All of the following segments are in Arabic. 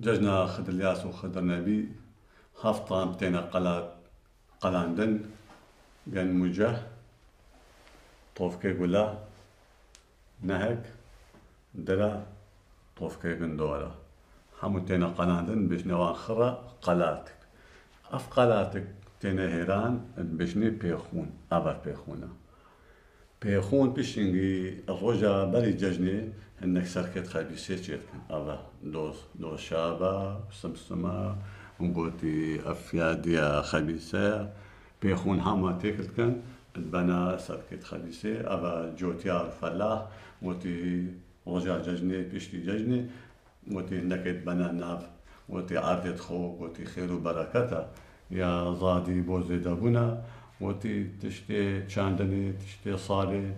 ججنا خدر الياس وخدر نبي هفطام تينا قلا قلاندن جن مجه طوفكي قلا نهك درا طوفكي قندورة همو تينا قلاندن بيش نوان خرا قلاتك. أف قلاتك تينا هيران بيشني بيخون أبا بيخونا. بيشنجي الرجا بري ججني انك سركت خبيسة شيركن الله دوس دوس شابا سمسما ونقولتي افياديا خبيسة بيخون هما تيكلكن البنا سركت خبيسة آبا جوتيار فلاح وتي رجع ججني بيشتي ججني وتي نكت بنا ناف وتي عرضت خوك وتي خير وبركته يا زادي بوزي دابونا وتي تشتي تشاندني تشتي صالي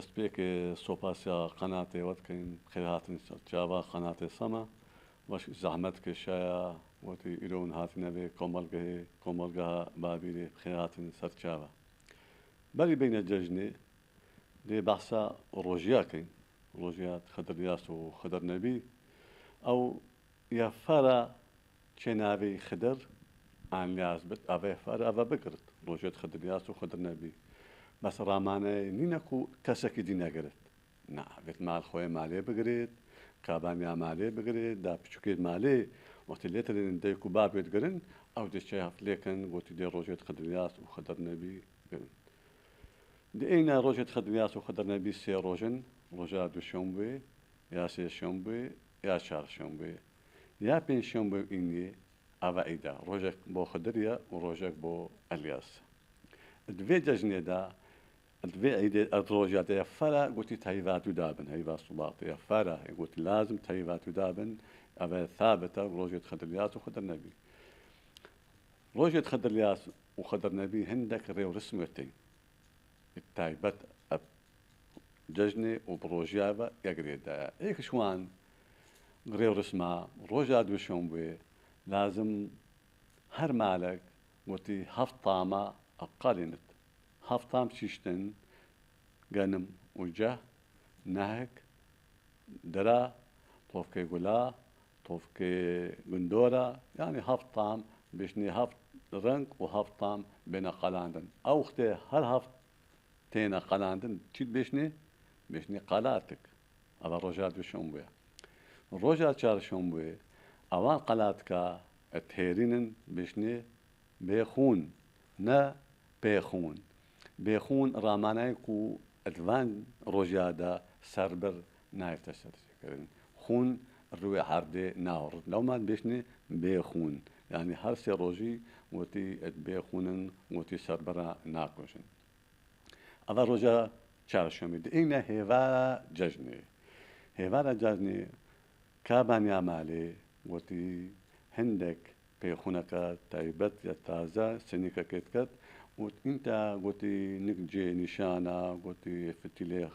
دەست پێکە سۆپاسیا قەناتێوەت بکەین خێهاتن جاوا قەناتێ سەمە باش زەحمەت کێشایە وتی ئیرۆون هاتینەبێ کۆمەلگەهێ کۆمەلگەها بابیێ خێهاتن سەر چاوە بەری بینە جەژنێ دێ بەسا ڕۆژیاکەین ڕۆژیات خەدەریاس و خەدەر نەبی. ئەو یافەرە چێناوی خدر ئالیاز بێت ئەێ فەر ئەە بکرد ڕۆژێت خەدەریاس و خەدر نەبی. بەس ڕامانەیە نینەک و کەسێکی دی نەگرێت نابێت مال خۆی مالێ بگرێت کابانیا مالێ بگرێت دا پچکێت مالێ وەختی لێترێن دەیک و بابێت گرن ئەو دەچێ هەفت لێکن گوتی دێ ڕۆژێت خدریاس و خەدەر نەبی گرن دێنا ڕۆژێت خدریاس و خەدەر نەبی سێ ڕۆژن ڕۆژا دوشەم بێ یا سێ شەم بێ یا چار شەم بێ یا پێنج شەم بێ ئینێ ئاوا ئیدا ڕۆژێک بۆ خدریە و ڕۆژێک بۆ ئەلیاس دوێ جەژنێدا الروجات يا فرا قلت تهيفات دابن صباط يا فرا قلت لازم تهيفات دابن أبا ثابتة روجة خدرياس وخدر نبي. روجة خدرياس وخدر نبي هندك ريو رسمتين التايبت أب ججني وبروجيابا يقريدا هيك شوان؟ غريو رسمة. روجا دوشون بي؟ لازم هر مالك قلتي هفت طامة أقالينت. Haftam şişten ganım uca nahek dara tofke gula tofke gundora. Yani haftam bişni haft renk و haftam bena qalandın avxte her haft tena qalandın çit bişni bişni qalatık ama rojat bişon bu rojat çarşon bu avan qalatka etherinin bişni bexun ne bexun بێخون ڕامانایك و ئەدوان ڕۆژیادا سەربەر نایفتە سەرکردن خون ڕوێ هەردێ ناوڕ لەومان بێشنێ بێخون. ینی هەر سێ ڕۆژی وتی بێخونن وتی سەربەرە ناکۆشن. ئەڵە ڕۆژە چارشەمی ئینە هێوا جەژنێ. هێوارە جارنێ كابانيا مالي وتي هندك بيخونك تايبت يا تازا كتكت وانت قلتي نكجي نشانا قلتي فتيلي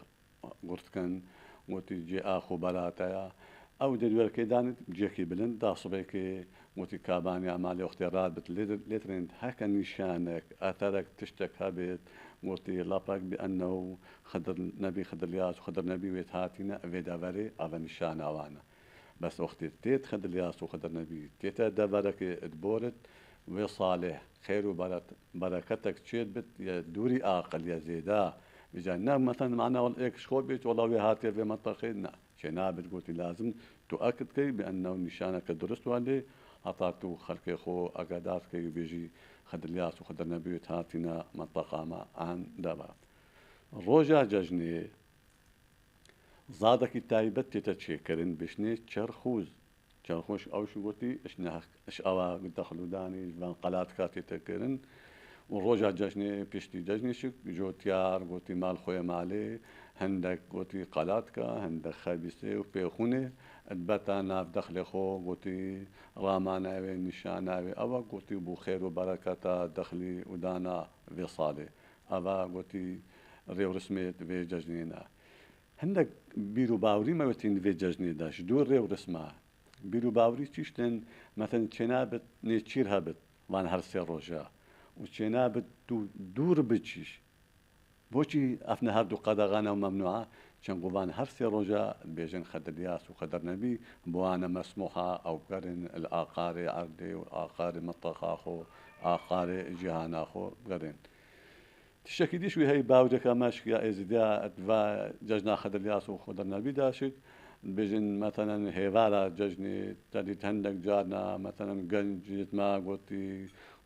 قلت كان قلتي جي آخو بلاتا أو دلوقتي كيدان جيكي بلند دا صبيكي قلتي كاباني عمالي اختيارات بت لترند. هكا نشانك اثرك تشتك هابت قلتي لابك بأنه خدر نبي خدر لياس وخدر نبي ويتهاتينا فيدا فري أفا نشانا وأنا. بس وقت تيت خد الياس وخد النبي تيتا دبرك أدبورت. وصالح خير وبركتك تشيد بت؟ يا دوري أقل يا زيدا اذا نعم مثلا معنا ولا ايك شخو بيت والله وهاتي في منطقه شنا بتقول لازم تؤكد كي بانه نشانك درست والي هطاتو خلقي خو اقادات كي بيجي خد الياس وخد النبي هاتينا منطقه ما عن دابا روجا ججني زادك تایبەت تێتە چێکردن بشنێ چرخوز. چرخۆش ئەو شگوتی اش ئەوە دەخلودانی ژبان قەلات کاتێتەکردن و ڕۆژە جەژنێ پشتی جەژنیشک جۆتیار گوتی مال خۆی مالێ هەندێک گوتی قەلاتکە هەندێک خەبیستێ و پێخونێ بەتا ناف دەخلێ خۆ گوتی ڕاماناوێ نیشاناوێ ئەوە گوتی بوو خێر و بەرەکەتە دەخلی ودانا وێ ساڵێ ئەوە گوتی ڕێوڕسمێت وێ جەژنێنە هەندێک بیر و باوری مەوەتین دوێ جەژنێداش دوو ڕێ و ڕسمە بیر و باوری چیشتن مەتەن چێنابێت نێچیر هەبێت وان هەر سێ ڕۆژە. و چێنابێت دوور بچیش. بۆچی ئەفنە هەردوو قەدەغانە و مەمنوعە؟ چەند گوڵان هەر سێ ڕۆژە بێژن خەدەلیاس و خەدەر نەبی بوانە مەسموحا ئەو گەرن ئاقارێ ئاردێ و ئاقاری مەتەخاخۆ ئاقارێ جیهاناخۆ گەرن. تشتێکی دیشوی هەی باوجەکە مەشکیا ئێزیدا جەژنا خەدەلیاس و خۆدە نەبی داشت. بێژن مەتەنەن هێوارە جەژنی تەدیت هەندێک جارنا مەتەنەن گەنجیت ما گوتی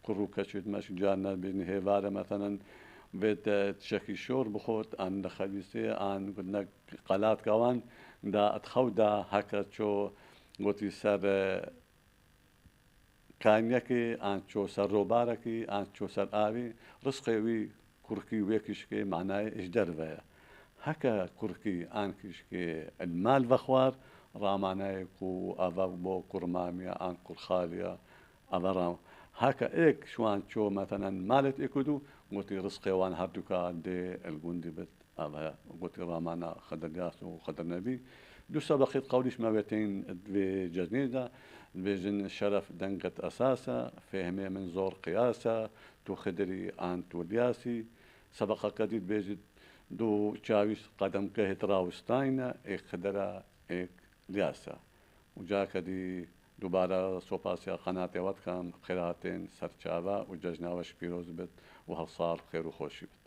کوڕ و کەچێت مەشک جارنا بێنی هێوارە مەتەنەن بێت شەکی شۆر بخۆت ئەن لە خەویستێ ئان قەلاتکەوان دا ئەتخەودا هەکە چۆ گوتی سەر کامیەکی ئان چۆ سەر ڕۆبارەکی ئان چۆ سەر ئاوی ڕسقێوی كركي ويكشكي معناه إيش دربه هكا كركي آن كشكي المال بخوار رامانه كو أفا بو كرماميا آن كر خاليا أفا رام هكا إيك شوان شو مثلا مالت إكدو قلت رزقي وان هردوكا دي الجندي بت قلت رامانا خدر ياسو وخدر نبي دو سبقيت قوليش ما بيتين في جزنيدا بيجن الشرف دنقت أساسا فهمي من زور قياسا تو خدري آن تولياسي سبق كديد بيجد دوو چاویست قەدەمکە هێتراوستینە ئێک خدرە ئێک دیاسە وجاکەدی دووبارە سۆپاسیا قەناتێوەت کام خێراتێن سەرچاوە و جەژناوەش پیرۆز بێت و هەڵساڵ خێر و خۆشی بێت.